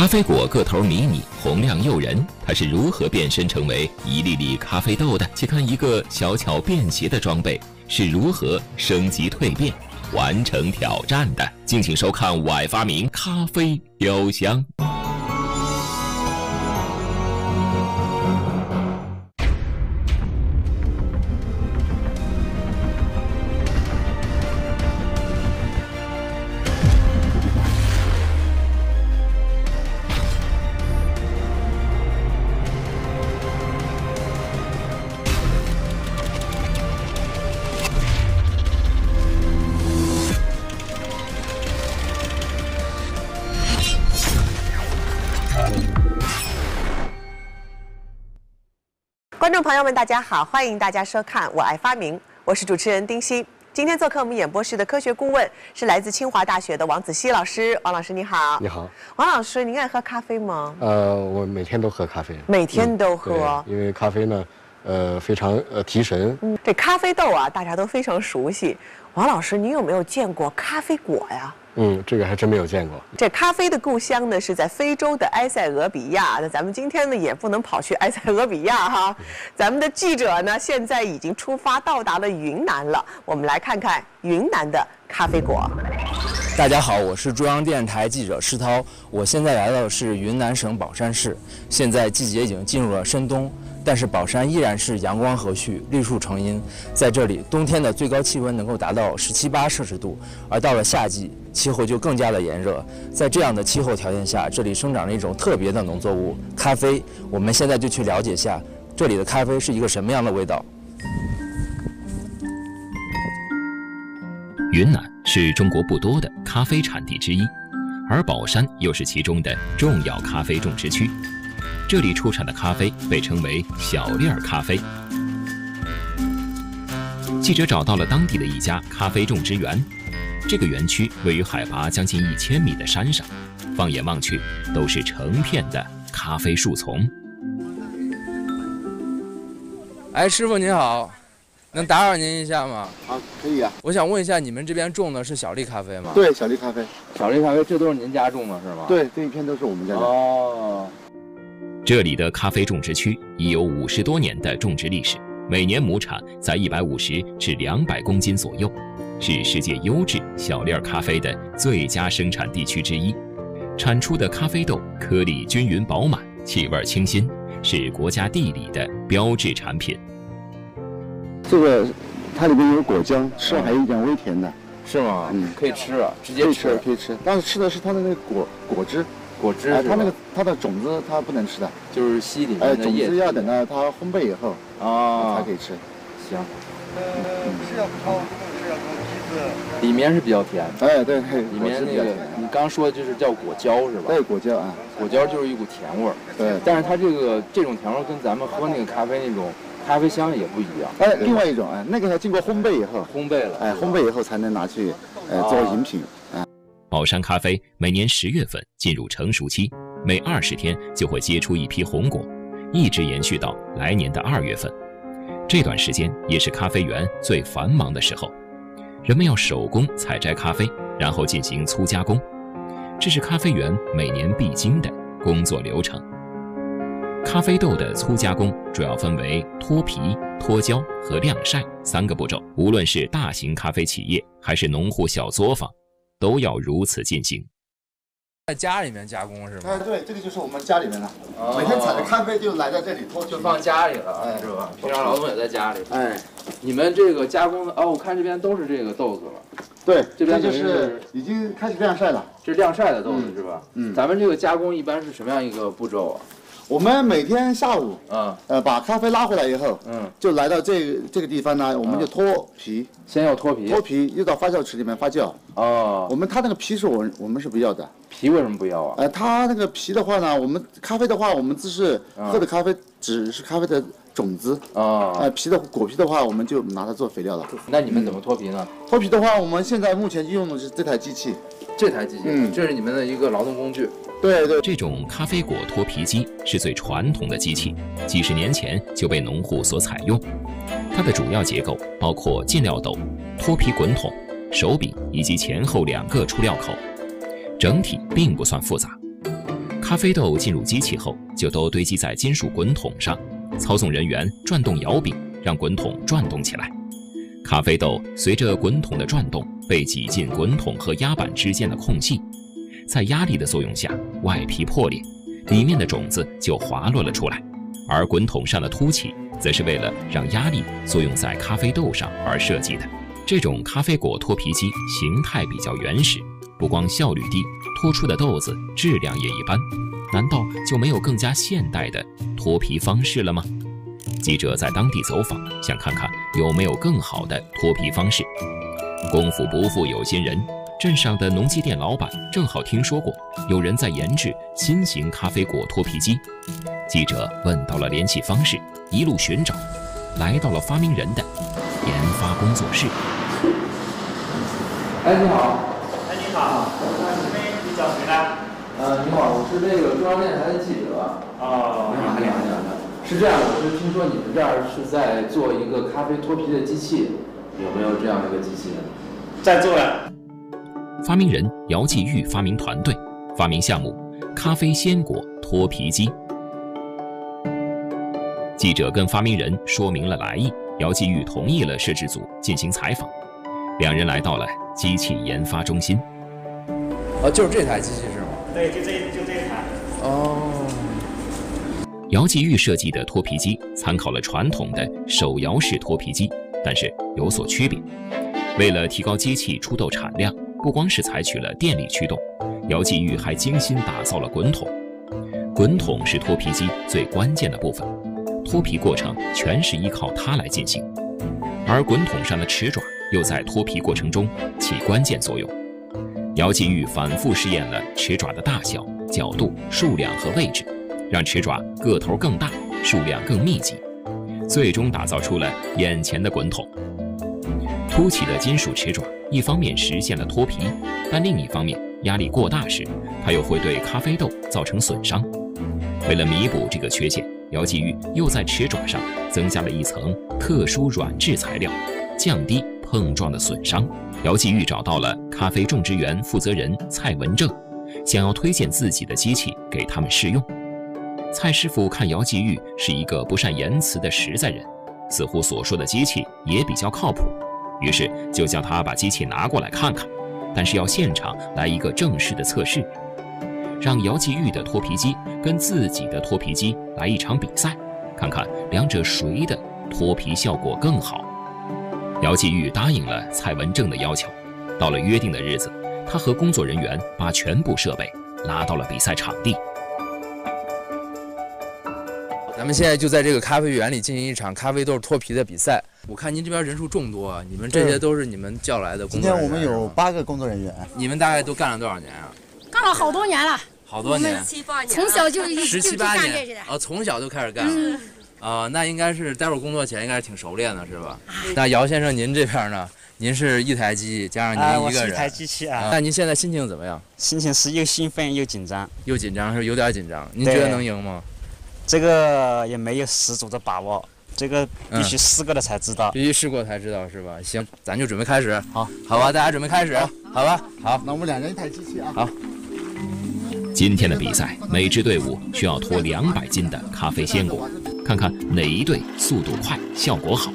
咖啡果个头迷你，红亮诱人，它是如何变身成为一粒粒咖啡豆的？且看一个小巧便携的装备是如何升级蜕变，完成挑战的。敬请收看《我爱发明咖啡雕箱》。朋友们，大家好，欢迎大家收看《我爱发明》，我是主持人丁欣。今天做客我们演播室的科学顾问是来自清华大学的王子熙老师。王老师你好，你好，王老师，您爱喝咖啡吗？呃，我每天都喝咖啡，每天都喝，对因为咖啡呢，呃，非常呃提神。嗯，这咖啡豆啊，大家都非常熟悉。王老师，您有没有见过咖啡果呀？嗯，这个还真没有见过。这咖啡的故乡呢是在非洲的埃塞俄比亚。那咱们今天呢也不能跑去埃塞俄比亚哈。咱们的记者呢现在已经出发到达了云南了。我们来看看云南的咖啡果。大家好，我是中央电视台记者施涛。我现在来到的是云南省保山市。现在季节已经进入了深冬，但是保山依然是阳光和煦，绿树成荫。在这里，冬天的最高气温能够达到十七八摄氏度，而到了夏季，气候就更加的炎热。在这样的气候条件下，这里生长着一种特别的农作物——咖啡。我们现在就去了解下这里的咖啡是一个什么样的味道。云南是中国不多的咖啡产地之一，而保山又是其中的重要咖啡种植区。这里出产的咖啡被称为小粒儿咖啡。记者找到了当地的一家咖啡种植园，这个园区位于海拔将近一千米的山上，放眼望去都是成片的咖啡树丛。哎，师傅您好，能打扰您一下吗？啊，可以啊。我想问一下，你们这边种的是小粒咖啡吗？，对，小粒咖啡，小粒咖啡，这都是您家种的是吗？。对，这一片都是我们家的。哦，这里的咖啡种植区已有五十多年的种植历史，每年亩产在一百五十至两百公斤左右，是世界优质小粒儿咖啡的最佳生产地区之一。产出的咖啡豆颗粒均匀饱满，气味清新，是国家地理的标志产品。这个它里面有果浆，吃了还有一点微甜的，是吗？嗯可以吃啊，直接可以吃。可以吃。但是吃的是它的那个果果汁，果汁哎，它那个它的种子它不能吃的，就是吸里哎，面的液体。种子要等到它烘焙以后啊才可以吃。行，是要掏，是要掏机子。里面是比较甜，哎，对，对里面那个。你刚说的就是叫果胶是吧？对，果胶啊，果胶就是一股甜味儿，对。但是它这个这种甜味儿跟咱们喝那个咖啡那种咖啡香也不一样。哎，另外一种哎，那个要经过烘焙以后，烘焙了，哎，烘焙以后才能拿去呃做饮品。宝山咖啡每年十月份进入成熟期，每二十天就会结出一批红果，一直延续到来年的二月份。这段时间也是咖啡园最繁忙的时候，人们要手工采摘咖啡，然后进行粗加工，这是咖啡园每年必经的工作流程。咖啡豆的粗加工主要分为脱皮、脱胶和晾晒三个步骤，无论是大型咖啡企业还是农户小作坊，都要如此进行。在家里面加工是哎，对，这个就是我们家里面的，哦每天采的咖啡就来在这里头就放。家里了，哎是吧？平常劳动也在家里。哎，你们这个加工的哦，我看这边都是这个豆子了，对，这边就是是已经开始晾晒了。这是晾晒的豆子嗯是吧？嗯咱们这个加工一般是什么样一个步骤啊？我们每天下午嗯呃把咖啡拉回来以后，嗯，就来到这个这个地方呢，我们就脱皮，先要脱皮脱。皮又到发酵池里面发酵。哦我，们它那个皮是我们我们是不要的，皮为什么不要啊？呃，它那个皮的话呢，我们咖啡的话，我们只是喝的咖啡只是咖啡的种子，啊，呃，皮的果皮的话，我们就拿它做肥料了。那你们怎么脱皮呢？脱皮的话，我们现在目前就用的是这台机器。这台机器，嗯这是你们的一个劳动工具。对对，这种咖啡果脱皮机是最传统的机器，几十年前就被农户所采用。它的主要结构包括进料斗、脱皮滚筒、手柄以及前后两个出料口，整体并不算复杂。咖啡豆进入机器后，就都堆积在金属滚筒上，操纵人员转动摇柄，让滚筒转动起来。咖啡豆随着滚筒的转动，被挤进滚筒和压板之间的空隙，在压力的作用下，外皮破裂，里面的种子就滑落了出来。而滚筒上的凸起，则是为了让压力作用在咖啡豆上而设计的。这种咖啡果脱皮机形态比较原始，不光效率低，脱出的豆子质量也一般。难道就没有更加现代的脱皮方式了吗？记者在当地走访，想看看有没有更好的脱皮方式。功夫不负有心人，镇上的农机店老板正好听说过有人在研制新型咖啡果脱皮机。记者问到了联系方式，一路寻找，来到了发明人的研发工作室。哎，你好。哎，你好。那你找谁呢？呃，你好，我是那个中央电台的记者。哦，你好，你好，你好。是这样的，我是听说你们这儿是在做一个咖啡脱皮的机器，有没有这样的一个机器呢？在做呀。发明人姚继玉发明团队发明项目：咖啡鲜果脱皮机。记者跟发明人说明了来意，姚继玉同意了摄制组进行采访。两人来到了机器研发中心。啊，就是这台机器是吗？对，就这就这台。哦。姚继玉设计的脱皮机参考了传统的手摇式脱皮机，但是有所区别。为了提高机器出豆产量，不光是采取了电力驱动，姚继玉还精心打造了滚筒。滚筒是脱皮机最关键的部分。脱皮过程全是依靠它来进行，而滚筒上的齿爪又在脱皮过程中起关键作用。姚继玉反复试验了齿爪的大小、角度、数量和位置，让齿爪个头更大、数量更密集，最终打造出了眼前的滚筒。凸起的金属齿爪一方面实现了脱皮，但另一方面压力过大时，它又会对咖啡豆造成损伤。为了弥补这个缺陷，姚继玉又在齿爪上增加了一层特殊软质材料，降低碰撞的损伤。姚继玉找到了咖啡种植园负责人蔡文正，想要推荐自己的机器给他们试用。蔡师傅看姚继玉是一个不善言辞的实在人，似乎所说的机器也比较靠谱，于是就叫他把机器拿过来看看，但是要现场来一个正式的测试。让姚继玉的脱皮机跟自己的脱皮机来一场比赛，看看两者谁的脱皮效果更好。姚继玉答应了蔡文正的要求。到了约定的日子，他和工作人员把全部设备拉到了比赛场地。咱们现在就在这个咖啡园里进行一场咖啡豆脱皮的比赛。我看您这边人数众多，啊，你们这些都是你们叫来的工作人员。今天我们有八个工作人员。你们大概都干了多少年啊？干了好多年了，好多年，从小就十七八年哦，从小就开始干了，啊，那应该是待会儿工作前应该是挺熟练的，是吧？那姚先生，您这边呢？您是一台机器加上您一个人，一台机器啊。那您现在心情怎么样？心情是又兴奋又紧张，又紧张是有点紧张。您觉得能赢吗？这个也没有十足的把握，这个必须试过了才知道。必须试过才知道是吧？行，咱就准备开始。好，好吧，大家准备开始，好吧？好，那我们两人一台机器啊。好。今天的比赛，每支队伍需要拖两百斤的咖啡鲜果，看看哪一队速度快、效果好。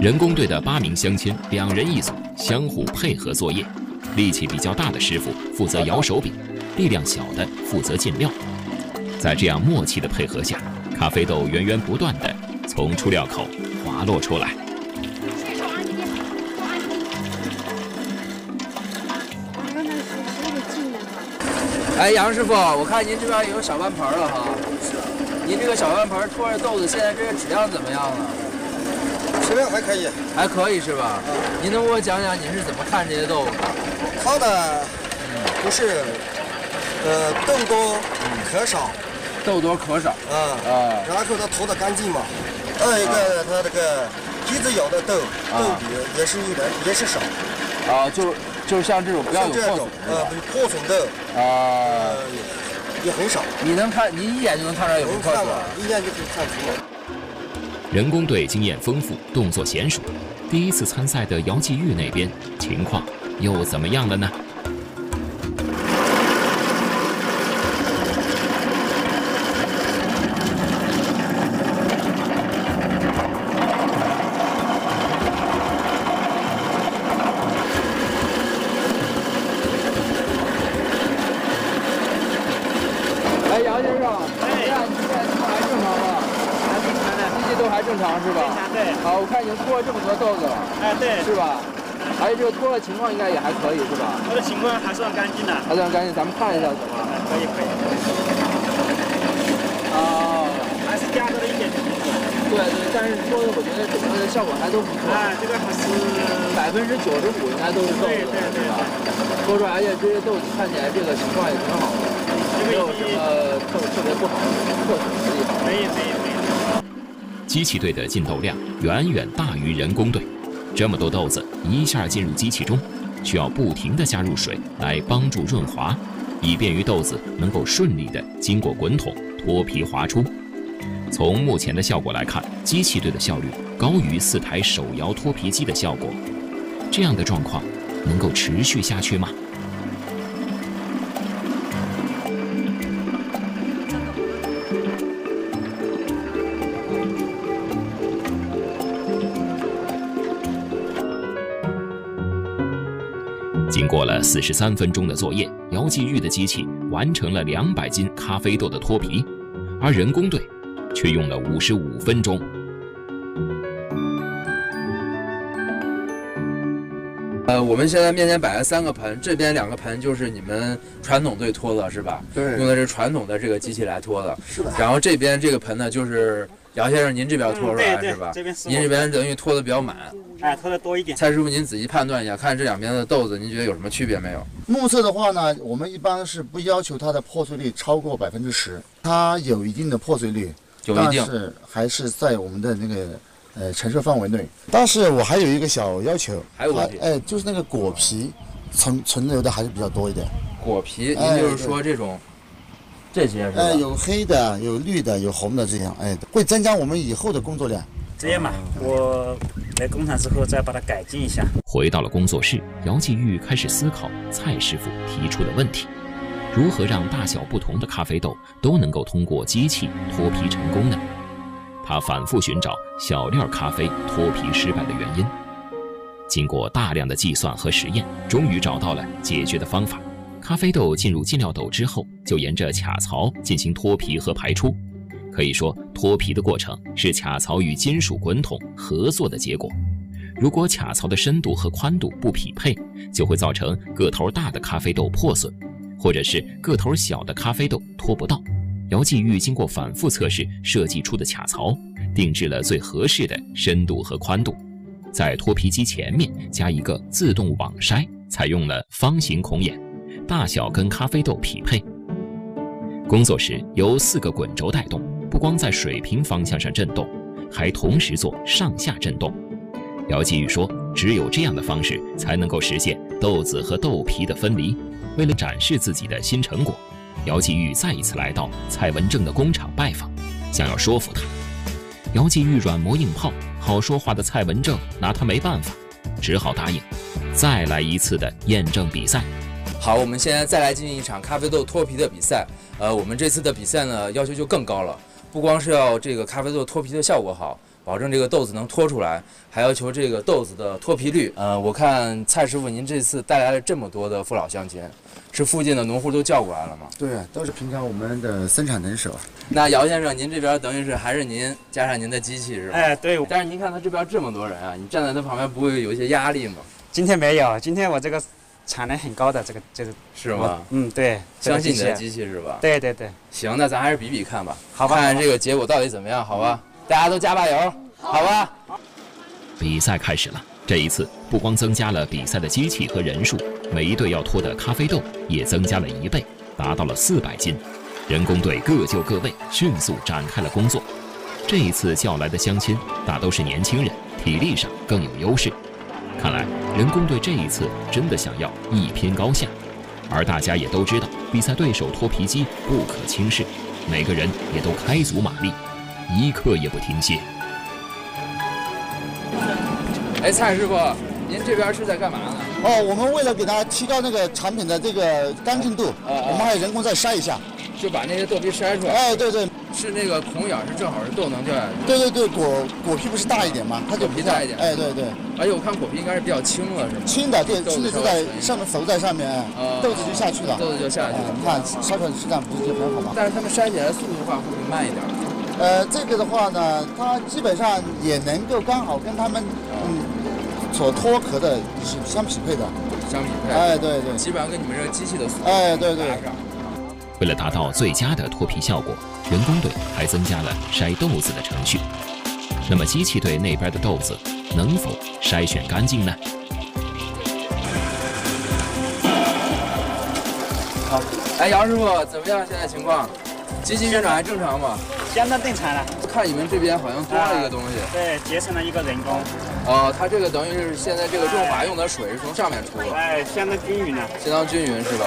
人工队的八名乡亲，两人一组，相互配合作业。力气比较大的师傅负责摇手柄，力量小的负责进料。在这样默契的配合下，咖啡豆源源不断地从出料口滑落出来。哎，杨师傅，我看您这边有小半盆了哈。是。您这个小半盆拖着豆子，现在这个质量怎么样了？质量还可以。还可以是吧？您能给我讲讲您是怎么看这些豆子的？它的不是，呃，豆多可少。豆多壳少。啊啊。然后它脱的干净嘛。二一个，它这个梯子咬的豆豆底也是一点也是少。啊，就。就像这种不要有破损，呃，破损豆啊，也很少。你能看，你一眼就能看出来有破损，一眼就可以看出来。人工队经验丰富，动作娴熟。第一次参赛的姚继玉那边情况又怎么样了呢？姚先生，哎呀，你现在情况还正常吗？还正常的，机器都还正常是吧？正常对。好，我看已经拖了这么多豆子了。哎，对。是吧？而且这个拖的情况应该也还可以是吧？拖的情况还算干净的。还算干净，咱们看一下怎么？可以可以。哦，还是加多了一点点。对对，但是说我觉得整个的效果还都不错。啊，这个还是百分之九十五应该都是豆子，对对对吧？说出来，而且这些豆子看起来这个情况也挺好的，没有什么特特别不好的破损的地方。没有没有没有。机器队的进豆量远远大于人工队，这么多豆子一下进入机器中，需要不停地加入水来帮助润滑，以便于豆子能够顺利地经过滚筒脱皮滑出。从目前的效果来看，机器队的效率高于四台手摇脱皮机的效果。这样的状况能够持续下去吗？过了四十三分钟的作业，姚继玉的机器完成了两百斤咖啡豆的脱皮，而人工队却用了五十五分钟。呃，我们现在面前摆了三个盆，这边两个盆就是你们传统队拖的是吧？对，用的是传统的这个机器来拖的。是的。然后这边这个盆呢，就是姚先生您这边拖出来是吧？这边是。您这边等于拖的比较满。哎，拖的多一点。蔡师傅，您仔细判断一下，看这两边的豆子，您觉得有什么区别没有？目测的话呢，我们一般是不要求它的破碎率超过百分之十，它有一定的破碎率，有一定，但是还是在我们的那个。呃，承受范围内，但是我还有一个小要求，还有问题，哎，就是那个果皮存存留的还是比较多一点。果皮，您就是说这种这些是吧？哎，有黑的，有绿的，有红的，这样，哎，会增加我们以后的工作量。这样吧，我来工厂之后再把它改进一下。回到了工作室，姚继玉开始思考蔡师傅提出的问题：如何让大小不同的咖啡豆都能够通过机器脱皮成功呢？他反复寻找小粒咖啡脱皮失败的原因，经过大量的计算和实验，终于找到了解决的方法。咖啡豆进入进料斗之后，就沿着卡槽进行脱皮和排出。可以说，脱皮的过程是卡槽与金属滚筒合作的结果。如果卡槽的深度和宽度不匹配，就会造成个头大的咖啡豆破损，或者是个头小的咖啡豆脱不到。姚继玉经过反复测试，设计出的卡槽，定制了最合适的深度和宽度，在脱皮机前面加一个自动网筛，采用了方形孔眼，大小跟咖啡豆匹配。工作时由四个滚轴带动，不光在水平方向上震动，还同时做上下震动。姚继玉说：“只有这样的方式，才能够实现豆子和豆皮的分离。”为了展示自己的新成果。姚继玉再一次来到蔡文正的工厂拜访，想要说服他。姚继玉软磨硬泡，好说话的蔡文正拿他没办法，只好答应再来一次的验证比赛。好，我们现在再来进行一场咖啡豆脱皮的比赛。呃，我们这次的比赛呢，要求就更高了，不光是要这个咖啡豆脱皮的效果好。保证这个豆子能脱出来，还要求这个豆子的脱皮率。呃，我看蔡师傅您这次带来了这么多的父老乡亲，是附近的农户都叫过来了吗？对，都是平常我们的生产能手。那姚先生，您这边等于是还是您加上您的机器是吧？哎，对。但是您看他这边这么多人啊，你站在他旁边不会有一些压力吗？今天没有，今天我这个产能很高的，这个这个是吗？嗯，对。相信你的机器是吧？对对对。行，那咱还是比比看吧，好吧？看看这个结果到底怎么样，好吧？大家都加把油，好吧。比赛开始了。这一次不光增加了比赛的机器和人数，每一队要拖的咖啡豆也增加了一倍，达到了四百斤。人工队各就各位，迅速展开了工作。这一次叫来的乡亲大都是年轻人，体力上更有优势。看来人工队这一次真的想要一拼高下。而大家也都知道，比赛对手脱皮机不可轻视，每个人也都开足马力。一刻也不停歇。哎，蔡师傅，您这边是在干嘛呢？哦，我们为了给它提高那个产品的这个干净度，我们还人工再筛一下。就把那些豆皮筛出来。哎，对对，是那个孔眼是正好是豆能掉下来的。对对对，果果皮不是大一点吗？它就果皮大一点哎，对对，而且我看果皮应该是比较轻了，是吗？轻的，对，轻的就在上面浮在上面，啊豆子就下去了。豆子就下去了哎你看筛出来的质量不是就很好吗？但是他们筛起来速度的话会不会慢一点？呃，这个的话呢，它基本上也能够刚好跟他们嗯所脱壳的是相匹配的。相匹配。哎，对对，基本上跟你们这个机器的速度哎，对对。为了达到最佳的脱皮效果，人工队还增加了筛豆子的程序。那么机器队那边的豆子能否筛选干净呢？好，哎，杨师傅怎么样？现在情况？机器运转还正常吗？相当正常了。看你们这边好像多了一个东西。对，节省了一个人工，哦，它这个等于是现在这个种法用的水是从上面出的，哎，相当均匀了。相当均匀是吧？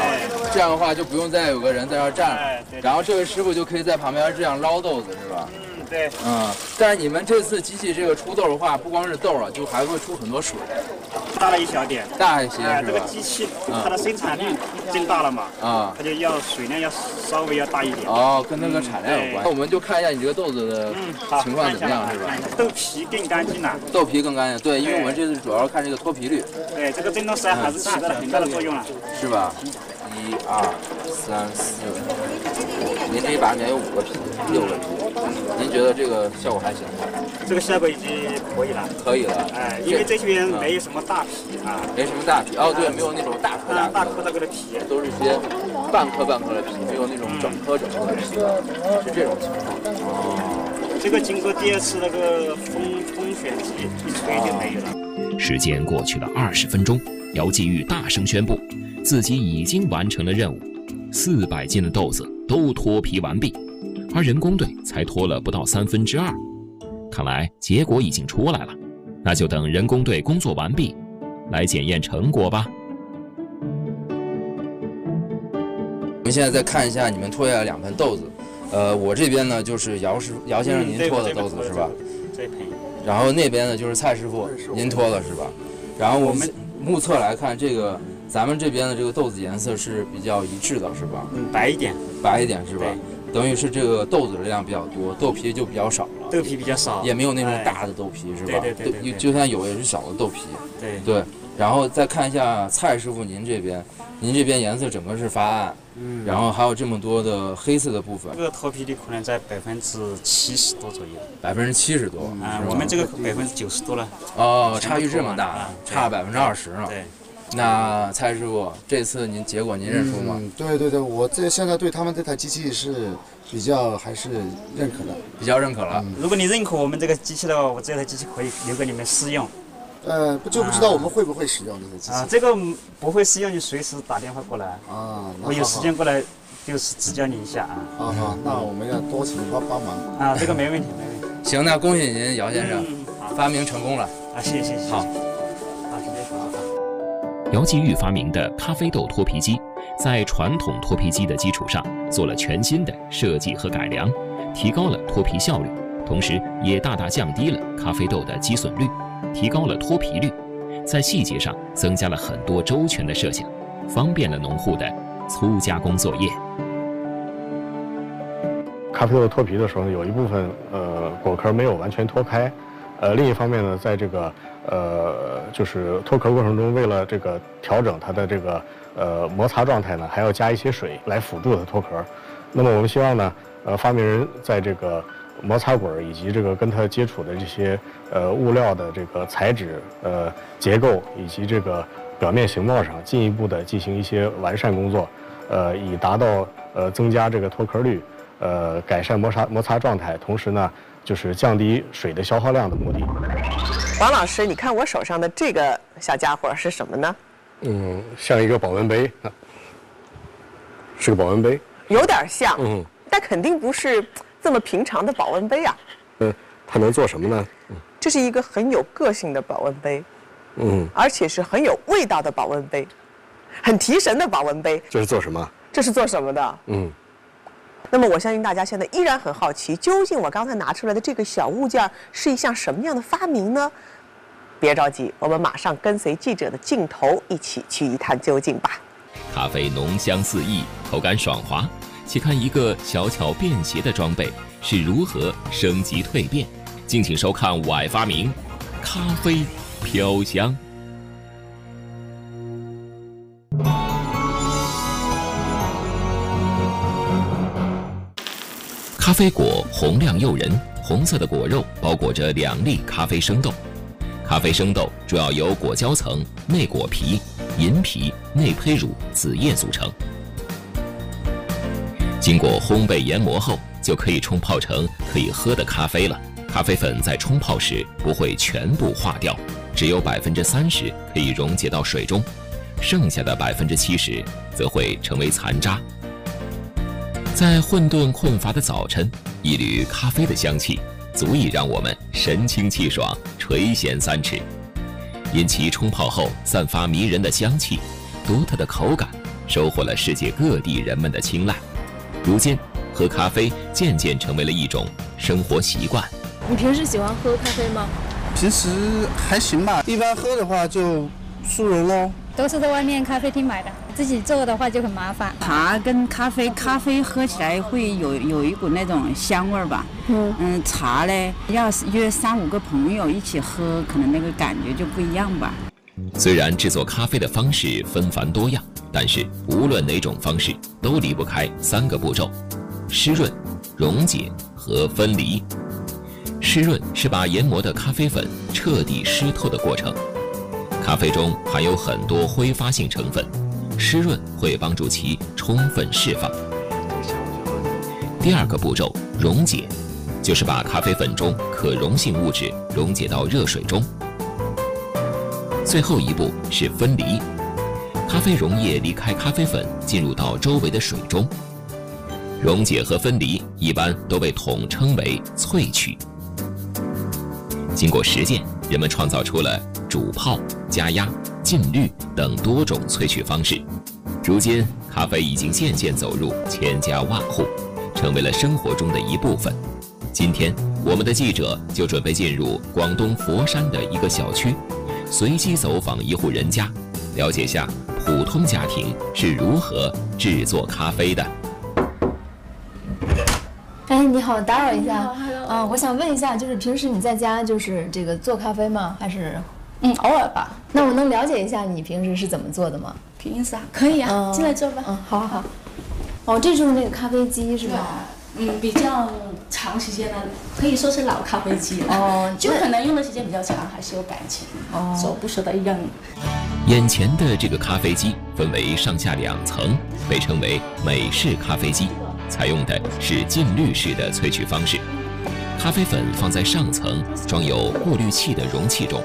这样的话就不用再有个人在这儿站了，然后这位师傅就可以在旁边这样捞豆子是吧？嗯，对，嗯，但是你们这次机器这个出豆的话，不光是豆了，就还会出很多水，大了一小点。大一些哎，这个？机器它的生产率增大了嘛，啊。它就要水量要稍微要大一点。哦，跟那个产量有关。对那我们就看一下你这个豆子的情况怎么样，是吧豆皮更干净了。豆皮更干净，对，因为我们这次主要看这个脱皮率，对，这个振动筛还是起到了很大的作用了。是吧？一二三四五，您这一把里面有五个皮，六个皮，您觉得这个效果还行吗？这个效果已经可以了。可以了，哎，因为这边没有什么大皮啊，没什么大皮，哦对，没有那种大颗大大颗颗大颗的皮。都是一些半颗半颗的皮，没有那种整颗整颗的皮，是这种情况。哦，这个经过第二次那个风风选机一吹就没有了。时间过去了二十分钟，姚继玉大声宣布，自己已经完成了任务，四百斤的豆子都脱皮完毕，而人工队才脱了不到三分之二。看来结果已经出来了，那就等人工队工作完毕，来检验成果吧。我们现在再看一下你们脱下来两盆豆子，呃，我这边呢就是姚师姚先生您脱的豆子是吧？这盆。然后那边呢就是蔡师傅您脱的是吧？然后我们目测来看，这个咱们这边的这个豆子颜色是比较一致的，是吧？嗯，白一点，白一点是吧？等于是这个豆子的量比较多，豆皮就比较少了，豆皮比较少，也没有那种哎大的豆皮是吧？对对对对对就算有也是小的豆皮。对对，然后再看一下蔡师傅您这边，您这边颜色整个是发暗，嗯然后还有这么多的黑色的部分这，个脱皮率可能在百分之七十多左右。百分之七十多。啊我们这个百分之九十多了。哦，差距这么大啊，差百分之二十呢。对，那蔡师傅，这次您结果您认输吗？嗯，对对对，我这现在对他们这台机器是比较还是认可的。比较认可了。如果你认可我们这个机器的话，我这台机器可以留给你们试用。呃，不就不知道我们会不会使用这台机器啊，这个不会试用，你随时打电话过来。啊？我有时间过来，就是指教你一下啊。好好，那我们要多请帮帮忙。啊，这个没问题，没问题。行，那恭喜您，姚先生嗯，发明成功了。啊，谢谢谢谢。好好，准备好啊。姚继玉发明的咖啡豆脱皮机，在传统脱皮机的基础上做了全新的设计和改良，提高了脱皮效率，同时也大大降低了咖啡豆的积损率，提高了脱皮率，在细节上增加了很多周全的设想，方便了农户的粗加工作业。咖啡豆脱皮的时候呢，有一部分呃果壳没有完全脱开，呃，另一方面呢，在这个呃就是脱壳过程中，为了这个调整它的这个呃摩擦状态呢，还要加一些水来辅助它脱壳。那么我们希望呢，呃，发明人在这个摩擦滚以及这个跟它接触的这些呃物料的这个材质、呃结构以及这个表面形貌上，进一步的进行一些完善工作，呃，以达到呃增加这个脱壳率。呃，改善摩擦摩擦状态，同时呢，就是降低水的消耗量的目的。王老师，你看我手上的这个小家伙是什么呢？嗯，像一个保温杯，啊是个保温杯。有点像，嗯，但肯定不是这么平常的保温杯啊。嗯，它能做什么呢？这是一个很有个性的保温杯，嗯，而且是很有味道的保温杯，很提神的保温杯。这是做什么？这是做什么的？嗯，那么我相信大家现在依然很好奇，究竟我刚才拿出来的这个小物件是一项什么样的发明呢？别着急，我们马上跟随记者的镜头一起去一探究竟吧。咖啡浓香四溢，口感爽滑，且看一个小巧便携的装备是如何升级蜕变。敬请收看《我爱发明》，咖啡飘香。咖啡果红亮诱人，红色的果肉包裹着两粒咖啡生豆。咖啡生豆主要由果胶层、内果皮、银皮、内胚乳、子叶组成。经过烘焙研磨后，就可以冲泡成可以喝的咖啡了。咖啡粉在冲泡时不会全部化掉，只有百分之三十可以溶解到水中，剩下的百分之七十则会成为残渣。在混沌困乏的早晨，一缕咖啡的香气足以让我们神清气爽、垂涎三尺。因其冲泡后散发迷人的香气，独特的口感，收获了世界各地人们的青睐。如今，喝咖啡渐渐成为了一种生活习惯。你平时喜欢喝咖啡吗？平时还行吧，一般喝的话就速溶喽。都是在外面咖啡厅买的，自己做的话就很麻烦。茶跟咖啡，咖啡喝起来会有有一股那种香味儿吧。嗯嗯，茶嘞，要是约三五个朋友一起喝，可能那个感觉就不一样吧。虽然制作咖啡的方式纷繁多样，但是无论哪种方式都离不开三个步骤：湿润、溶解和分离。湿润是把研磨的咖啡粉彻底湿透的过程。咖啡中含有很多挥发性成分，湿润会帮助其充分释放。第二个步骤溶解，就是把咖啡粉中可溶性物质溶解到热水中。最后一步是分离，咖啡溶液离开咖啡粉，进入到周围的水中。溶解和分离一般都被统称为萃取。经过实践，人们创造出了煮泡、加压、浸滤等多种萃取方式。如今，咖啡已经渐渐走入千家万户，成为了生活中的一部分。今天，我们的记者就准备进入广东佛山的一个小区，随机走访一户人家，了解下普通家庭是如何制作咖啡的。哎，你好，打扰一下。啊，我想问一下，就是平时你在家就是这个做咖啡吗？还是？嗯，偶尔吧。那我能了解一下你平时是怎么做的吗？平时啊，可以啊，进来坐吧。嗯，好好好。哦，这就是那个咖啡机是吧？嗯，比较长时间的，可以说是老咖啡机了。哦，就可能用的时间比较长，还是有感情。哦，舍不舍得扔。眼前的这个咖啡机分为上下两层，被称为美式咖啡机。采用的是浸滤式的萃取方式，咖啡粉放在上层装有过滤器的容器中，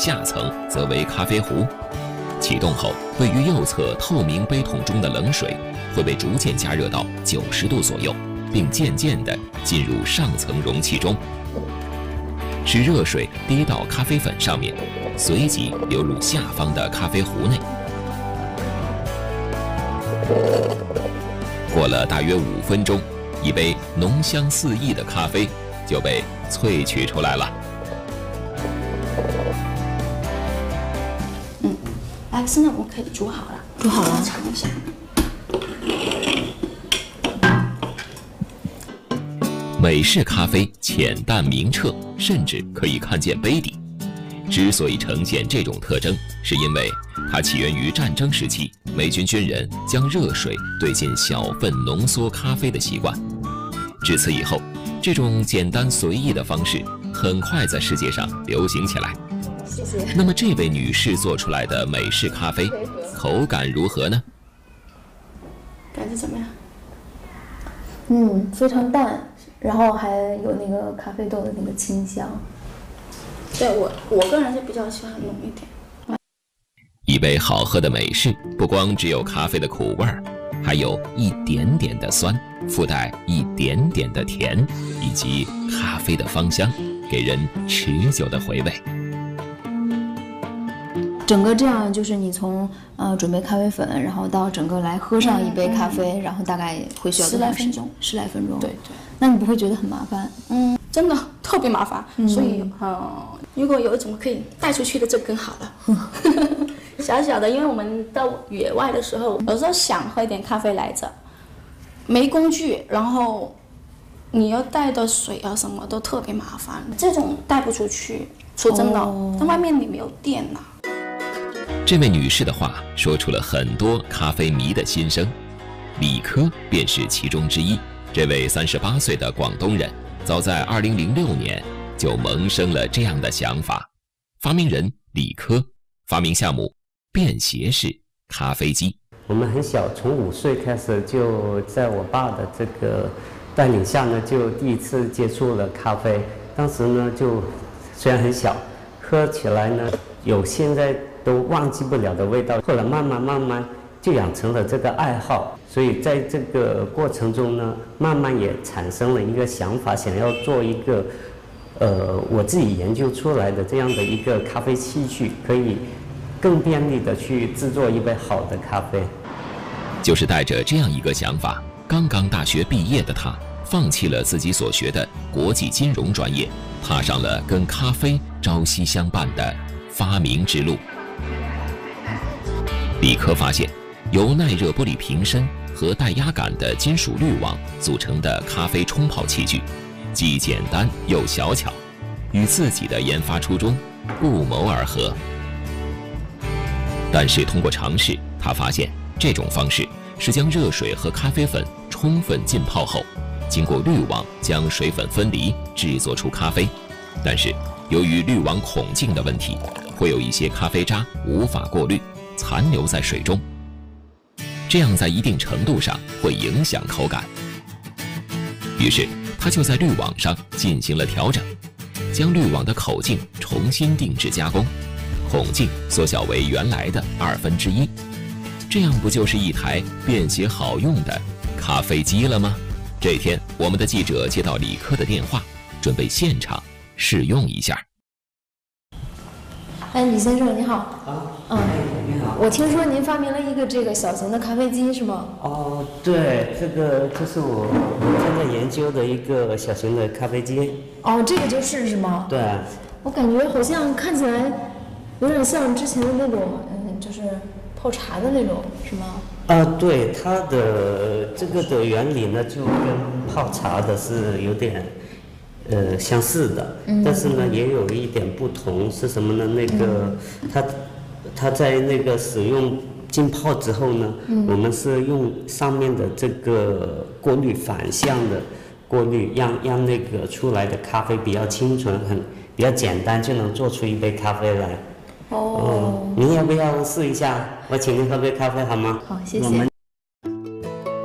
下层则为咖啡壶。启动后，位于右侧透明杯筒中的冷水会被逐渐加热到九十度左右，并渐渐地进入上层容器中。使热水滴到咖啡粉上面，随即流入下方的咖啡壶内。过了大约五分钟，一杯浓香四溢的咖啡就被萃取出来了。来，现在我们可以煮好了，煮好了，尝一下。美式咖啡浅淡明澈，甚至可以看见杯底。之所以呈现这种特征，是因为它起源于战争时期，美军军人将热水兑进小份浓缩咖啡的习惯。至此以后，这种简单随意的方式很快在世界上流行起来。谢谢。那么，这位女士做出来的美式咖啡口感如何呢？感觉怎么样？嗯，非常淡，然后还有那个咖啡豆的那个清香。对我，我个人是比较喜欢浓一点。一杯好喝的美式，不光只有咖啡的苦味儿，还有一点点的酸，附带一点点的甜，以及咖啡的芳香，给人持久的回味。整个这样就是你从呃准备咖啡粉，然后到整个来喝上一杯咖啡，然后大概会需要十来分钟，十来分钟。对对。那你不会觉得很麻烦？嗯，真的特别麻烦。所以呃，如果有一种可以带出去的就更好了。小小的，因为我们到野外的时候，有时候想喝一点咖啡来着，没工具，然后你要带的水啊什么都特别麻烦，这种带不出去。说真的，在外面你没有电呐。这位女士的话说出了很多咖啡迷的心声，李科便是其中之一。这位三十八岁的广东人，早在二零零六年就萌生了这样的想法。发明人李科发明项目便携式咖啡机。我们很小，从五岁开始就在我爸的这个带领下呢，就第一次接触了咖啡。当时呢，就虽然很小，喝起来呢有现在都忘记不了的味道。后来慢慢慢慢就养成了这个爱好，所以在这个过程中呢，慢慢也产生了一个想法，想要做一个呃我自己研究出来的这样的一个咖啡器具，可以更便利的去制作一杯好的咖啡。就是带着这样一个想法，刚刚大学毕业的他，放弃了自己所学的国际金融专业，踏上了跟咖啡朝夕相伴的发明之路。李科发现，由耐热玻璃瓶身和带压杆的金属滤网组成的咖啡冲泡器具，既简单又小巧，与自己的研发初衷不谋而合。但是通过尝试，他发现。这种方式是将热水和咖啡粉充分浸泡后，经过滤网将水粉分离，制作出咖啡。但是由于滤网孔径的问题，会有一些咖啡渣无法过滤，残留在水中，这样在一定程度上会影响口感。于是他就在滤网上进行了调整，将滤网的口径重新定制加工，孔径缩小为原来的二分之一。这样不就是一台便携好用的咖啡机了吗？这天，我们的记者接到李科的电话，准备现场试用一下。哎，李先生你好。啊。嗯，你好。我听说您发明了一个这个小型的咖啡机，是吗？哦，对，这个就是我正在研究的一个小型的咖啡机。哦，这个就是是吗？对。我感觉好像看起来有点像之前的那种，嗯，就是。泡茶的那种是吗？啊，对，它的这个的原理呢，就跟泡茶的是有点呃相似的，但是呢，也有一点不同，是什么呢？那个它它在那个使用浸泡之后呢，我们是用上面的这个过滤反向的过滤，让让那个出来的咖啡比较清纯，很比较简单，就能做出一杯咖啡来。哦，您要不要试一下？我请您喝杯咖啡好吗？好，谢谢。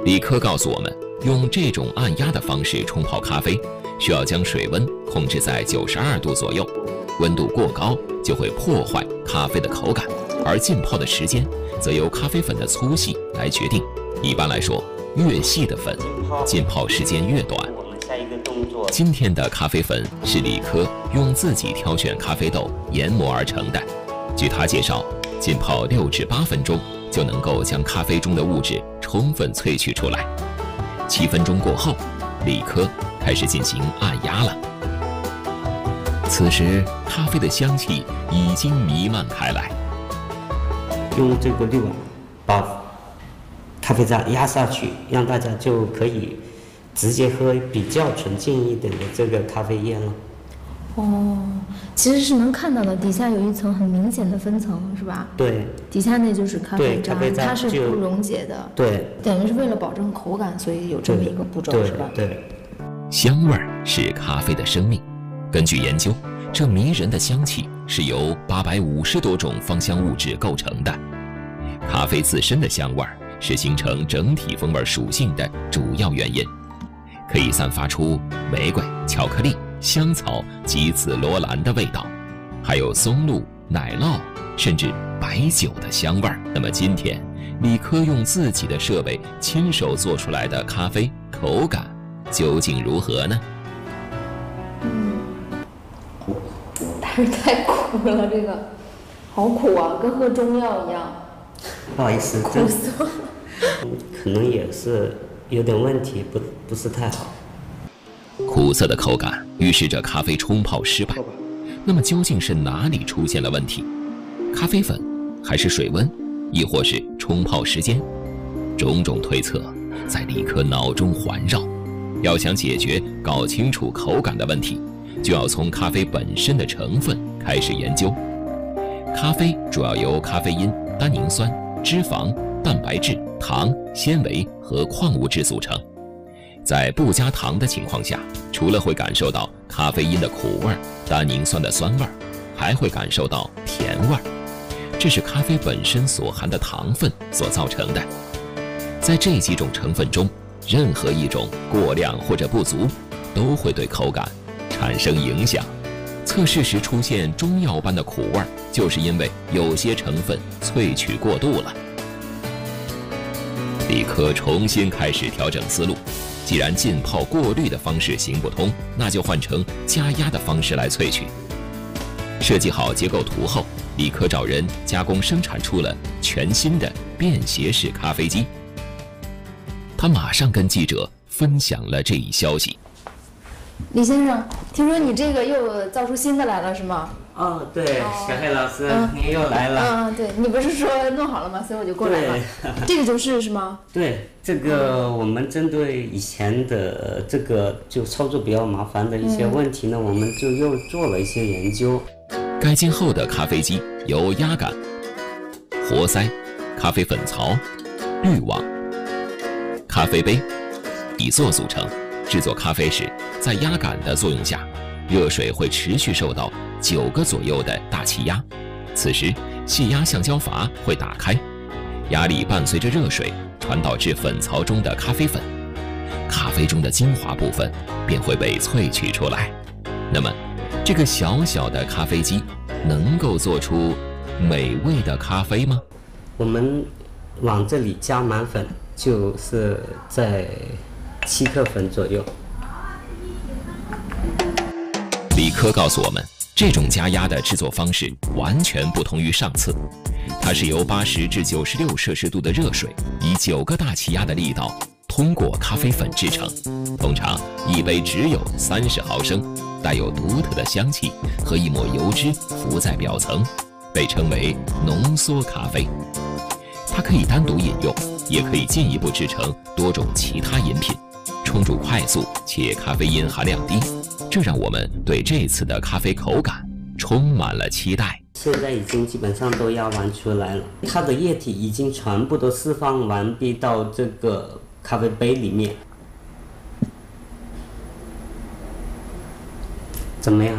李科告诉我们，用这种按压的方式冲泡咖啡，需要将水温控制在九十二度左右，温度过高就会破坏咖啡的口感，而浸泡的时间则由咖啡粉的粗细来决定。一般来说，越细的粉，浸泡时间越短。下一个动作。今天的咖啡粉是李科用自己挑选咖啡豆研磨而成的。据他介绍，浸泡六至八分钟就能够将咖啡中的物质充分萃取出来。七分钟过后，李科开始进行按压了。此时，咖啡的香气已经弥漫开来。用这个滤网把咖啡渣压下去，让大家就可以直接喝比较纯净一点的这个咖啡液了。哦，其实是能看到的，底下有一层很明显的分层，是吧？对，底下那就是咖啡渣，它是不溶解的。对，等于是为了保证口感，所以有这么一个步骤，是吧？对。香味儿是咖啡的生命。根据研究，这迷人的香气是由八百五十多种芳香物质构成的。咖啡自身的香味儿是形成整体风味属性的主要原因，可以散发出玫瑰、巧克力。香草及紫罗兰的味道，还有松露、奶酪，甚至白酒的香味儿。那么今天，李科用自己的设备亲手做出来的咖啡口感究竟如何呢？嗯，但是太苦了，这个好苦啊，跟喝中药一样。不好意思，苦涩。可能也是有点问题，不不是太好。苦涩的口感预示着咖啡冲泡失败。那么究竟是哪里出现了问题？咖啡粉，还是水温，亦或是冲泡时间？种种推测在李科脑中环绕。要想解决、搞清楚口感的问题，就要从咖啡本身的成分开始研究。咖啡主要由咖啡因、单宁酸、脂肪、蛋白质、糖、纤维和矿物质组成。在不加糖的情况下，除了会感受到咖啡因的苦味、单宁酸的酸味，还会感受到甜味。这是咖啡本身所含的糖分所造成的。在这几种成分中，任何一种过量或者不足，都会对口感产生影响。测试时出现中药般的苦味儿，就是因为有些成分萃取过度了。李科重新开始调整思路。既然浸泡过滤的方式行不通，那就换成加压的方式来萃取。设计好结构图后，李科找人加工生产出了全新的便携式咖啡机。他马上跟记者分享了这一消息。李先生，听说你这个又造出新的来了，是吗？哦，对，小黑老师，你又来了。嗯，对你不是说弄好了吗？所以我就过来了。这个就是是吗？对，这个我们针对以前的这个就操作比较麻烦的一些问题呢，我们就又做了一些研究。改进后的咖啡机有压杆、活塞、咖啡粉槽、滤网、咖啡杯、底座组成。制作咖啡时，在压杆的作用下，热水会持续受到九个左右的大气压。此时，气压橡胶阀会打开，压力伴随着热水传导至粉槽中的咖啡粉，咖啡中的精华部分便会被萃取出来。那么，这个小小的咖啡机能够做出美味的咖啡吗？我们往这里加满粉，就是在七克粉左右。李科告诉我们，这种加压的制作方式完全不同于上次。它是由八十至九十六摄氏度的热水，以九个大气压的力道通过咖啡粉制成。通常一杯只有三十毫升，带有独特的香气和一抹油脂浮在表层，被称为浓缩咖啡。它可以单独饮用，也可以进一步制成多种其他饮品，冲煮快速且咖啡因含量低。这让我们对这次的咖啡口感充满了期待。现在已经基本上都压完出来了，它的液体已经全部都释放完毕到这个咖啡杯里面，怎么样？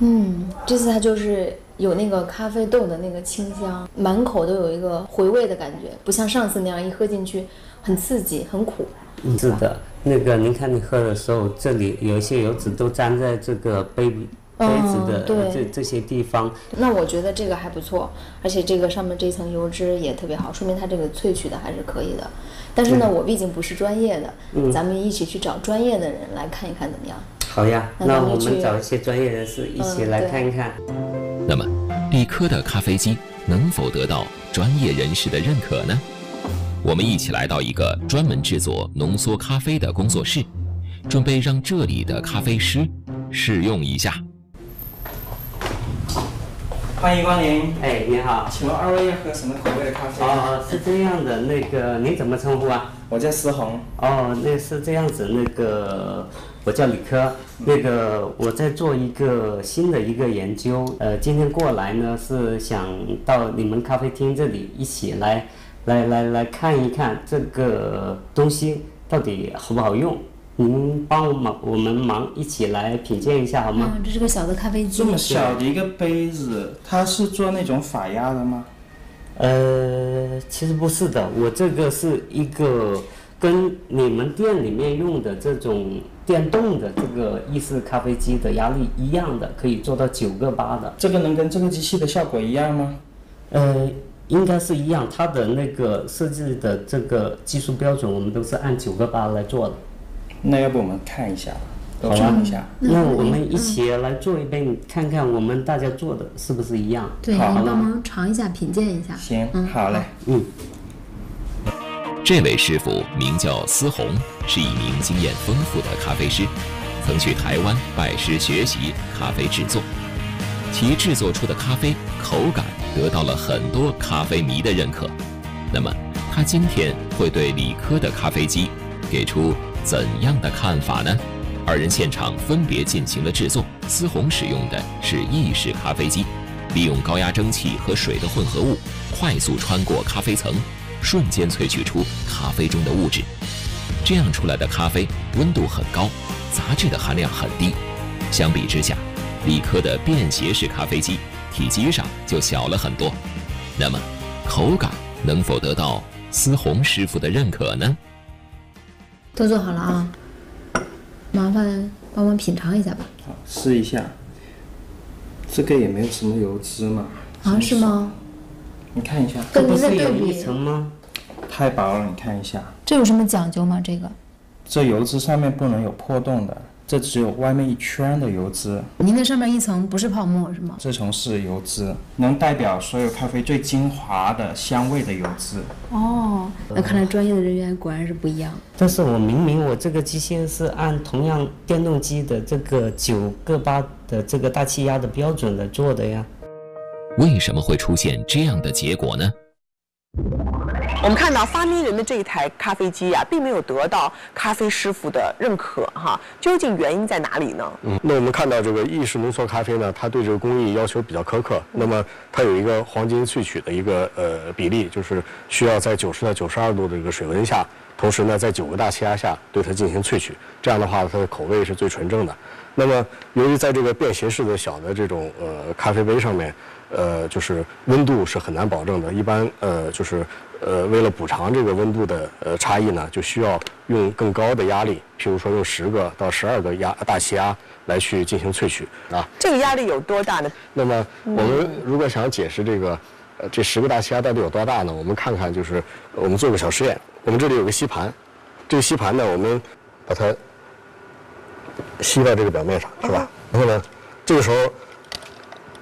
嗯，这次它就是有那个咖啡豆的那个清香，满口都有一个回味的感觉，不像上次那样一喝进去很刺激、很苦。嗯，是的。那个，您看你喝的时候，这里有一些油脂都粘在这个杯杯子的这这些地方。那我觉得这个还不错，而且这个上面这层油脂也特别好，说明它这个萃取的还是可以的。但是呢，我毕竟不是专业的，咱们一起去找专业的人来看一看怎么样？好呀，那我们找一些专业人士一起来看一看。那么，立科的咖啡机能否得到专业人士的认可呢？我们一起来到一个专门制作浓缩咖啡的工作室，准备让这里的咖啡师试用一下。欢迎光临，哎，你好，请问二位要喝什么口味的咖啡？哦，是这样的，那个您怎么称呼啊？我叫思红。哦，那是这样子，那个我叫李科，那个我在做一个新的一个研究，呃，今天过来呢是想到你们咖啡厅这里一起来。来来来看一看这个东西到底好不好用？您帮我忙，我们忙一起来品鉴一下好吗？这是个小的咖啡机。这么小的一个杯子，它是做那种法压的吗？呃，其实不是的，我这个是一个跟你们店里面用的这种电动的这个意式咖啡机的压力一样的，可以做到九个八的。这个能跟这个机器的效果一样吗？呃。应该是一样，它的那个设计的这个技术标准，我们都是按九个八来做的。那要不我们看一下，好尝一下。那我们一起来做一杯，你看看我们大家做的是不是一样？对，你帮忙尝一下，品鉴一下。行，好嘞，嗯。这位师傅名叫思红，是一名经验丰富的咖啡师，曾去台湾拜师学习咖啡制作。其制作出的咖啡口感得到了很多咖啡迷的认可。那么，他他今天会对理科的咖啡机给出怎样的看法呢？二人现场分别进行了制作。思红使用的是意式咖啡机，利用高压蒸汽和水的混合物，快速穿过咖啡层，瞬间萃取出咖啡中的物质。这样出来的咖啡温度很高，杂质的含量很低。相比之下，理科的便携式咖啡机体积上就小了很多。那么，口感能否得到思红师傅的认可呢？都做好了啊，麻烦帮忙品尝一下吧。好，试一下。这个也没有什么油脂嘛。啊，是吗？你看一下。这不是有一比，层吗？太薄了，你看一下。这有什么讲究吗？这个？这油脂上面不能有破洞的，这只有外面一圈的油脂。您的上面一层不是泡沫是吗？这层是油脂，能代表所有咖啡最精华的香味的油脂。哦，那看来专业的人员果然是不一样。但是我明明我这个机芯是按同样电动机的这个九个八的这个大气压的标准来做的呀。为什么会出现这样的结果呢？我们看到发明人的这一台咖啡机啊，并没有得到咖啡师傅的认可哈，究竟原因在哪里呢？嗯，那我们看到这个意式浓缩咖啡呢，它对这个工艺要求比较苛刻。那么它有一个黄金萃取的一个呃比例，就是需要在九十到九十二度的这个水温下，同时呢在九个大气压下对它进行萃取。这样的话，它的口味是最纯正的。那么由于在这个便携式的小的这种呃咖啡杯上面，呃就是温度是很难保证的。一般呃就是呃为了补偿这个温度的呃差异呢，就需要用更高的压力，譬如说用十个到十二个压大气压来去进行萃取啊。这个压力有多大呢？那么我们如果想解释这个，呃，这十个大气压到底有多大呢？我们看看，就是我们做个小实验。我们这里有个吸盘，这个吸盘呢，我们把它吸到这个表面上，是吧？然后呢，这个时候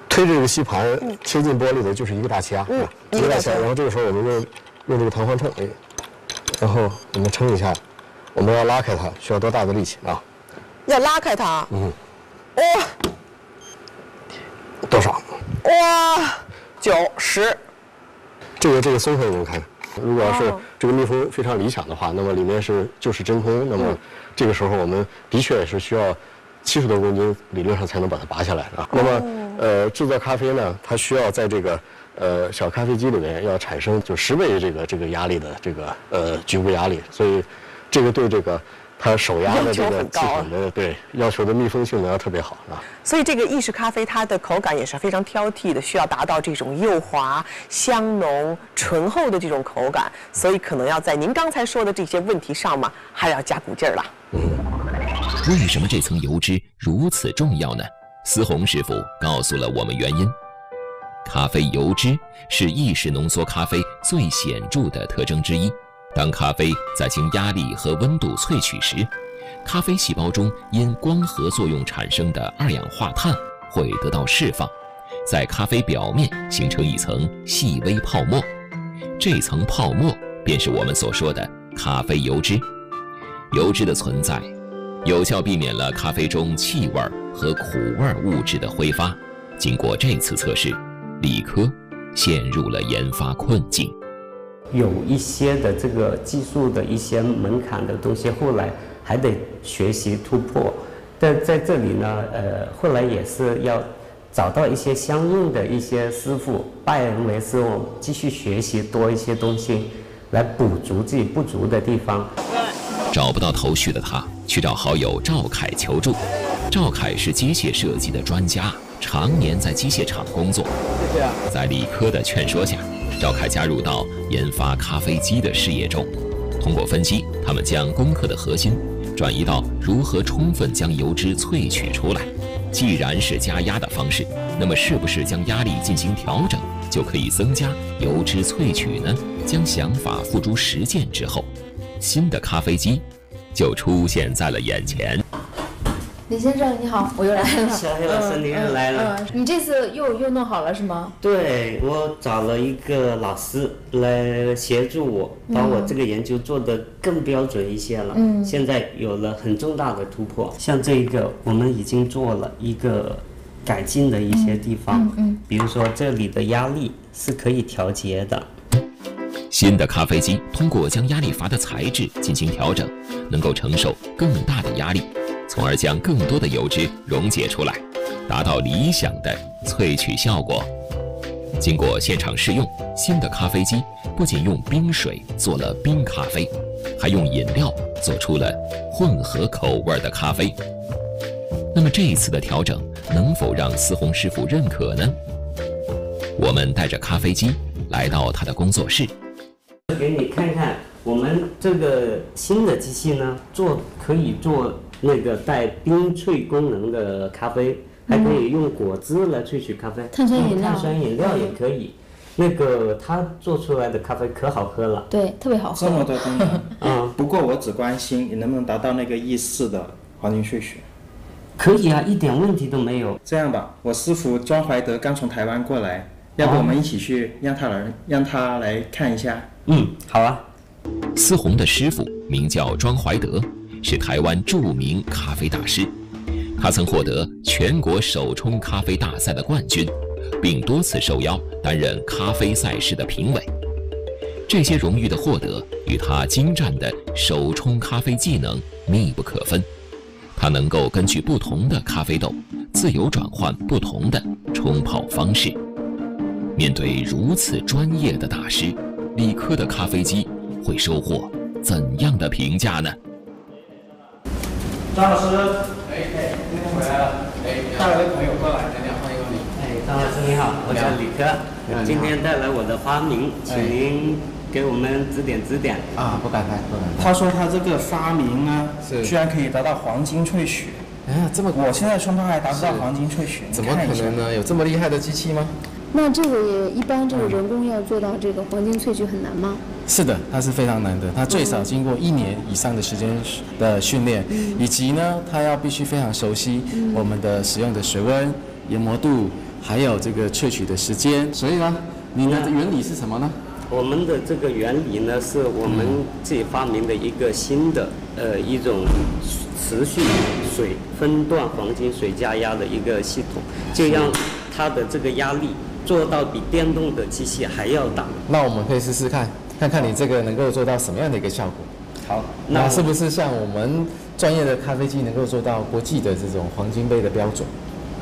推这个吸盘贴近玻璃的就是一个大气压，是吧？一个大气压。然后这个时候我们用用这个弹簧秤，哎，然后我们称一下，我们要拉开它需要多大的力气啊？要拉开它。嗯，哇多少？哇，九十。这个这个松开你们看，如果要是这个密封非常理想的话，那么里面是就是真空，那么这个时候我们的确也是需要七十多公斤，理论上才能把它拔下来啊。那么呃，制作咖啡呢，它需要在这个呃小咖啡机里面要产生就十倍这个这个压力的这个呃局部压力，所以这个对这个它手压的这个气孔的对要求的密封性能要特别好啊。所以这个意式咖啡它的口感也是非常挑剔的，需要达到这种幼滑、香浓、醇厚的这种口感，所以可能要在您刚才说的这些问题上嘛，还要加股劲儿了。嗯为什么这层油脂如此重要呢？思红师傅告诉了我们原因。咖啡油脂是意式浓缩咖啡最显著的特征之一。当咖啡在经压力和温度萃取时，咖啡细胞中因光合作用产生的二氧化碳会得到释放，在咖啡表面形成一层细微泡沫。这层泡沫便是我们所说的咖啡油脂。油脂的存在，有效避免了咖啡中气味和苦味物质的挥发。经过这次测试，理科陷入了研发困境。有一些的这个技术的一些门槛的东西，后来还得学习突破。但在这里呢，呃，后来也是要找到一些相应的一些师傅，拜人为师，我继续学习多一些东西，来补足自己不足的地方。找不到头绪的他，去找好友赵凯求助。赵凯是机械设计的专家，常年在机械厂工作。在李科的劝说下，赵凯加入到研发咖啡机的事业中。通过分析，他们将功课的核心转移到如何充分将油脂萃取出来。既然是加压的方式，那么是不是将压力进行调整，就可以增加油脂萃取呢？将想法付诸实践之后，新的咖啡机就出现在了眼前。李先生你好，我又来了。小黑老师，您又来了。嗯，你这次又又弄好了是吗？对，我找了一个老师来协助我，把我这个研究做得更标准一些了。嗯现在有了很重大的突破。像这一个，我们已经做了一个改进的一些地方，嗯嗯比如说这里的压力是可以调节的。新的咖啡机通过将压力阀的材质进行调整，能够承受更大的压力，从而将更多的油脂溶解出来，达到理想的萃取效果。经过现场试用，新的咖啡机不仅用冰水做了冰咖啡，还用饮料做出了混合口味的咖啡。那么这一次的调整能否让思红师傅认可呢？我们带着咖啡机来到他的工作室。给你看看，我们这个新的机器呢，做可以做那个带冰萃功能的咖啡，还可以用果汁来萃取咖啡，碳酸饮料碳酸饮料也可以。那个他做出来的咖啡可好喝了，对，特别好喝。这么多功能，嗯，不过我只关心你能不能达到那个意式的黄金萃取。可以啊，一点问题都没有。这样吧，我师傅庄怀德刚从台湾过来，要不我们一起去让他来让他来看一下。嗯，好啊。思红的师傅名叫庄怀德，是台湾著名咖啡大师。他曾获得全国手冲咖啡大赛的冠军，并多次受邀担任咖啡赛事的评委。这些荣誉的获得与他精湛的手冲咖啡技能密不可分。他能够根据不同的咖啡豆，自由转换不同的冲泡方式。面对如此专业的大师，李科的咖啡机会收获怎样的评价呢？张老师，哎哎，今天回来了，哎，带了位朋友过来，来两欢迎你。哎，张老师你好，我叫李科，今天带来我的发明，请您给我们指点指点。啊，不敢当，不敢当。他说他这个发明呢，居然可以达到黄金萃取。哎，这么，我现在冲泡还达不到黄金萃取，怎么可能呢？有这么厉害的机器吗？那这个也一般，这个人工要做到这个黄金萃取很难吗？是的，它是非常难的，它最少经过一年以上的时间的训练，以及呢，它要必须非常熟悉我们的使用的水温、研磨度，还有这个萃取的时间。所以呢，你的原理是什么呢？我们的这个原理呢，是我们自己发明的一个新的呃一种持续水分段黄金水加压的一个系统，就让它的这个压力做到比电动的机器还要大。那我们可以试试看，看看你这个能够做到什么样的一个效果。好，那是不是像我们专业的咖啡机能够做到国际的这种黄金杯的标准？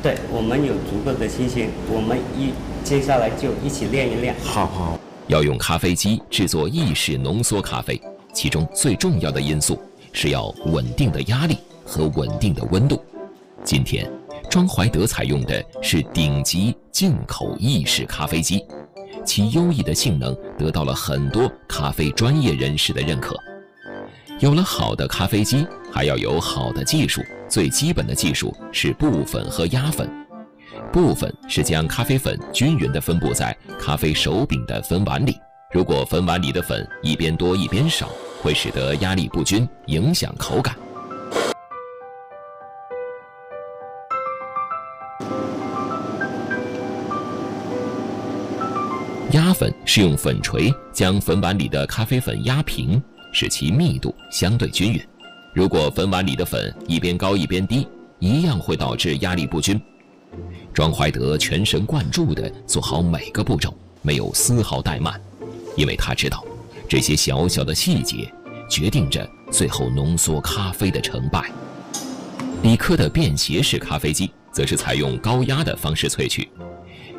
对我们有足够的信心，我们一接下来就一起练一练。好好。要用咖啡机制作意式浓缩咖啡，其中最重要的因素是要稳定的压力和稳定的温度。今天，庄怀德采用的是顶级进口意式咖啡机，其优异的性能得到了很多咖啡专业人士的认可。有了好的咖啡机，还要有好的技术。最基本的技术是布粉和压粉。部分是将咖啡粉均匀地分布在咖啡手柄的粉碗里。如果粉碗里的粉一边多一边少，会使得压力不均，影响口感。压粉是用粉锤将粉碗里的咖啡粉压平，使其密度相对均匀。如果粉碗里的粉一边高一边低，一样会导致压力不均。庄怀德全神贯注地做好每个步骤，没有丝毫怠慢，因为他知道，这些小小的细节决定着最后浓缩咖啡的成败。李科的便携式咖啡机则是采用高压的方式萃取，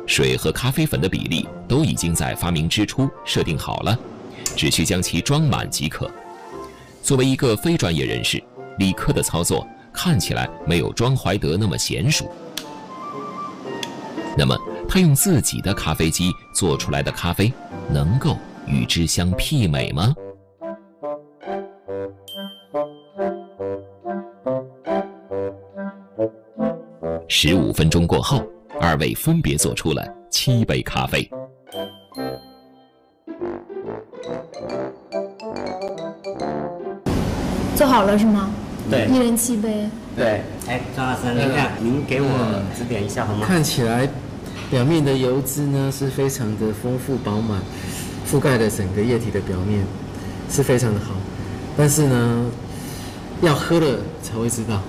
水和咖啡粉的比例都已经在发明之初设定好了，只需将其装满即可。作为一个非专业人士，李克的操作看起来没有庄怀德那么娴熟。那么，他用自己的咖啡机做出来的咖啡，能够与之相媲美吗？十五分钟过后，二位分别做出了七杯咖啡。做好了是吗？对，一人七杯。对，哎，张老师，您看，您给我指点一下好吗？看起来。表面的油脂呢是非常的丰富饱满，覆盖了整个液体的表面，是非常的好。但是呢，要喝了才会知道。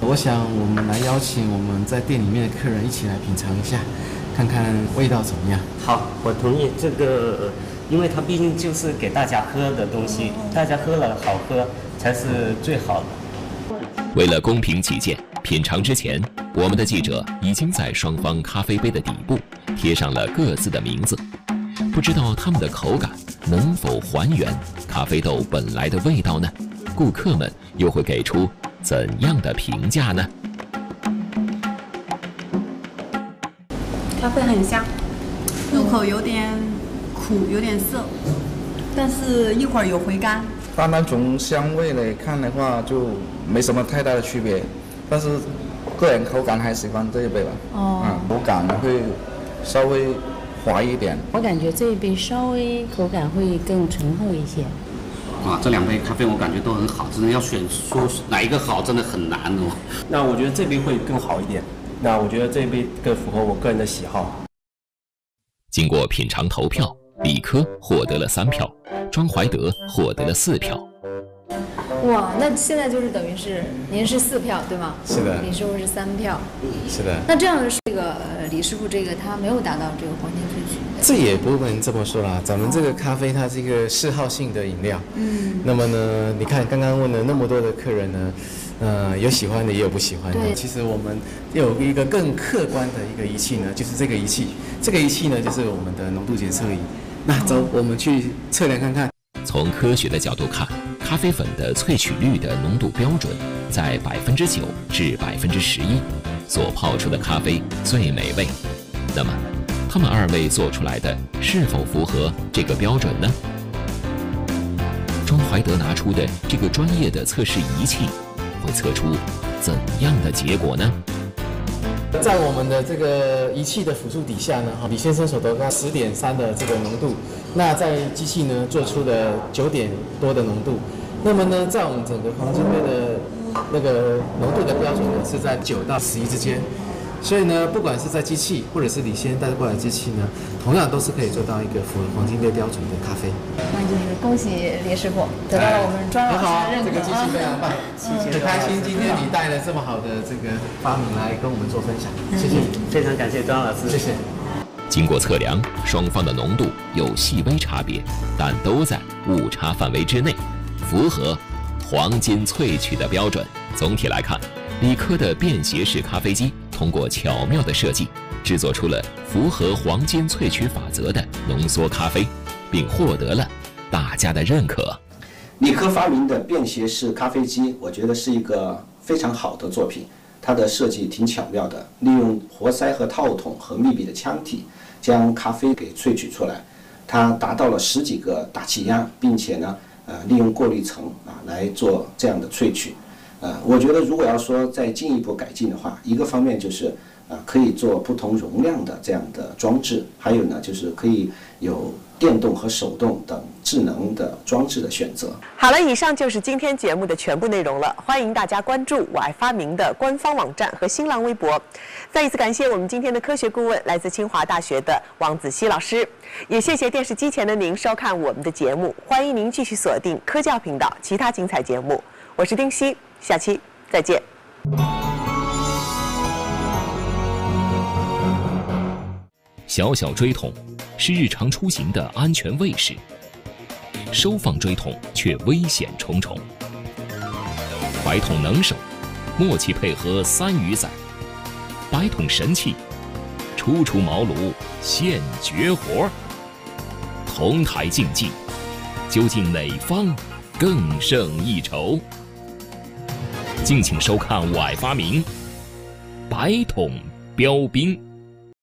我想我们来邀请我们在店里面的客人一起来品尝一下，看看味道怎么样。好，我同意。这个因为它毕竟就是给大家喝的东西，大家喝了好喝才是最好的。为了公平起见，品尝之前，我们的记者已经在双方咖啡杯的底部贴上了各自的名字，不知道它们的口感能否还原咖啡豆本来的味道呢？顾客们又会给出怎样的评价呢？咖啡很香，入口有点苦，有点涩，但是一会儿有回甘。单单从香味来看的话，就没什么太大的区别，但是个人口感还喜欢这一杯吧。哦，嗯，口感会稍微滑一点。我感觉这一杯稍微口感会更醇厚一些。啊，这两杯咖啡我感觉都很好，真的要选说哪一个好，真的很难哦。那我觉得这杯会更好一点。那我觉得这一杯更符合我个人的喜好。经过品尝投票，李科获得了三票，庄怀德获得了四票。哇，那现在就是等于是您是四票对吗？是的。李师傅是三票。是的。那这样的这个呃李师傅这个他没有达到这个黄金萃取。这也不能这么说啦，咱们这个咖啡它是一个嗜好性的饮料。嗯。那么呢，你看刚刚问了那么多的客人呢，呃，有喜欢的也有不喜欢的。对。其实我们有一个更客观的一个仪器呢，就是这个仪器。这个仪器呢，就是我们的浓度检测仪。那走，我们去测量看看。从科学的角度看，咖啡粉的萃取率的浓度标准在百分之九至百分之十一，所泡出的咖啡最美味。那么，他们二位做出来的是否符合这个标准呢？庄怀德拿出的这个专业的测试仪器，会测出怎样的结果呢？在我们的这个仪器的辅助底下呢，哈，李先生所得到十点三的这个浓度，那在机器呢做出了九点多的浓度，那么呢，在我们整个黄金杯的那个浓度的标准呢是在九到十一之间，所以呢，不管是在机器或者是李先生带过来的机器呢，同样都是可以做到一个符合黄金杯标准的咖啡。那就是恭喜李师傅得到了我们庄老师的认可这个机器非常棒，很开心今天你带了这么好的这个发明来跟我们做分享，谢谢，非常感谢庄老师，谢谢。经过测量，双方的浓度有细微差别，但都在误差范围之内，符合黄金萃取的标准。总体来看，李科的便携式咖啡机通过巧妙的设计，制作出了符合黄金萃取法则的浓缩咖啡，并获得了大家的认可。李科发明的便携式咖啡机，我觉得是一个非常好的作品。它的设计挺巧妙的，利用活塞和套筒和密闭的腔体，将咖啡给萃取出来。它达到了十几个大气压，并且呢，呃，利用过滤层啊来做这样的萃取。呃，我觉得如果要说再进一步改进的话，一个方面就是啊可以做不同容量的这样的装置，还有呢就是可以有电动和手动等智能的装置的选择。好了，以上就是今天节目的全部内容了。欢迎大家关注“我爱发明”的官方网站和新浪微博。再一次感谢我们今天的科学顾问，来自清华大学的王子熙老师。也谢谢电视机前的您收看我们的节目。欢迎您继续锁定科教频道其他精彩节目。我是丁西，下期再见。小小锥筒是日常出行的安全卫士，收放锥筒却危险重重。白桶能手，默契配合三余载，白桶神器，初出茅庐现绝活。同台竞技，究竟哪方更胜一筹？敬请收看《我爱发明》，白桶标兵。